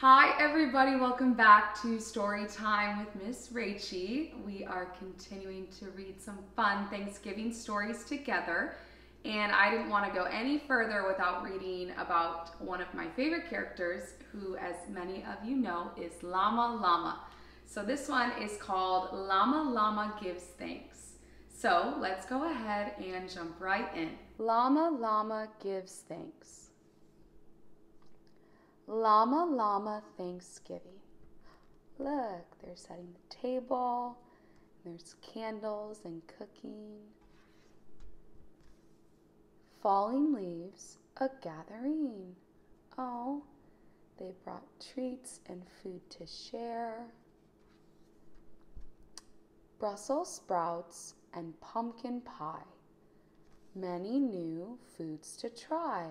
Hi everybody, welcome back to Story Time with Miss Rachie. We are continuing to read some fun Thanksgiving stories together. And I didn't want to go any further without reading about one of my favorite characters, who, as many of you know, is Llama Llama. So this one is called Llama Llama Gives Thanks. So let's go ahead and jump right in. Llama Llama Gives Thanks. Llama Llama Thanksgiving. Look, they're setting the table. There's candles and cooking. Falling leaves, a gathering. Oh, they brought treats and food to share. Brussels sprouts and pumpkin pie. Many new foods to try.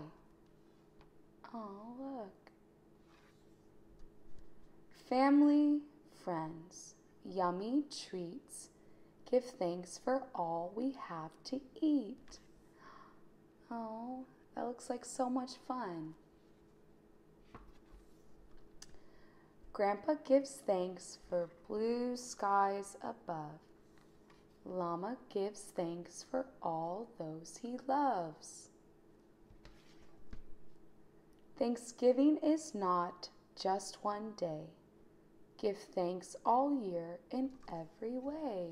Oh, look. Family, friends, yummy treats. Give thanks for all we have to eat. Oh, that looks like so much fun. Grandpa gives thanks for blue skies above. Llama gives thanks for all those he loves. Thanksgiving is not just one day. Give thanks all year in every way.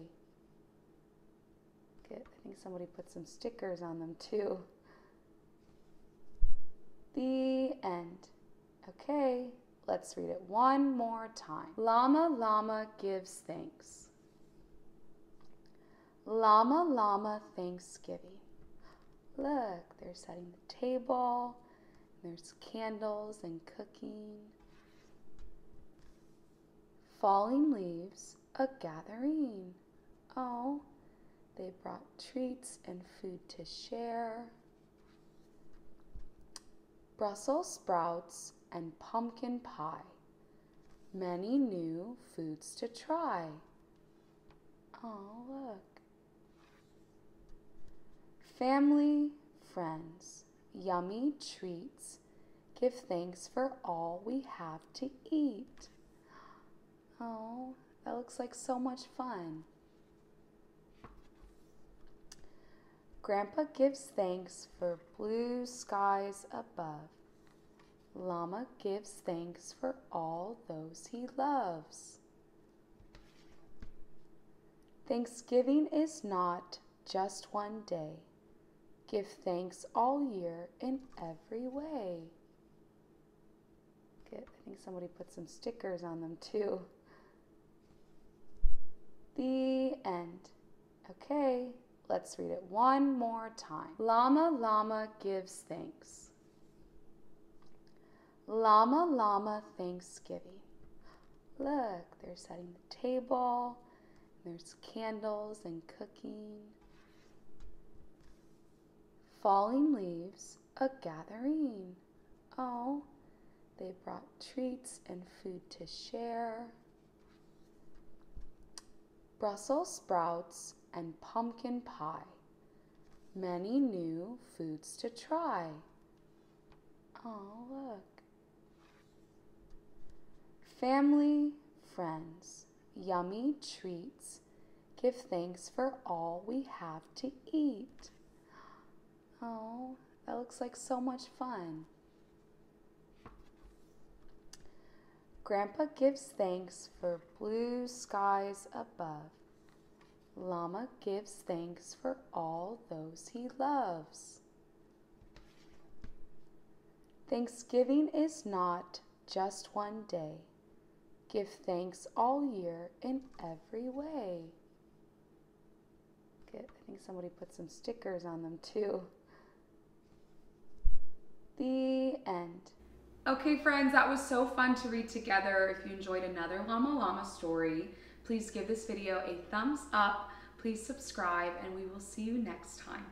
Good. I think somebody put some stickers on them too. The end. Okay, let's read it one more time. Llama Llama gives thanks. Llama Llama Thanksgiving. Look, they're setting the table. There's candles and cooking. Falling leaves, a gathering. Oh, they brought treats and food to share. Brussels sprouts, and pumpkin pie. Many new foods to try. Oh, look. Family, friends, yummy treats. Give thanks for all we have to eat. Oh, that looks like so much fun. Grandpa gives thanks for blue skies above. Llama gives thanks for all those he loves. Thanksgiving is not just one day. Give thanks all year in every way. Good. I think somebody put some stickers on them too. The end. Okay, let's read it one more time. Llama Llama gives thanks. Llama Llama Thanksgiving. Look, they're setting the table. There's candles and cooking. Falling leaves, a gathering. Oh, they brought treats and food to share. Brussels sprouts and pumpkin pie. Many new foods to try. Oh, look. Family, friends, yummy treats. Give thanks for all we have to eat. Oh, that looks like so much fun. Grandpa gives thanks for blue skies above. Llama gives thanks for all those he loves. Thanksgiving is not just one day. Give thanks all year in every way. Good. I think somebody put some stickers on them too. The end. Okay, friends, that was so fun to read together. If you enjoyed another Llama Llama story, please give this video a thumbs up. Please subscribe, and we will see you next time.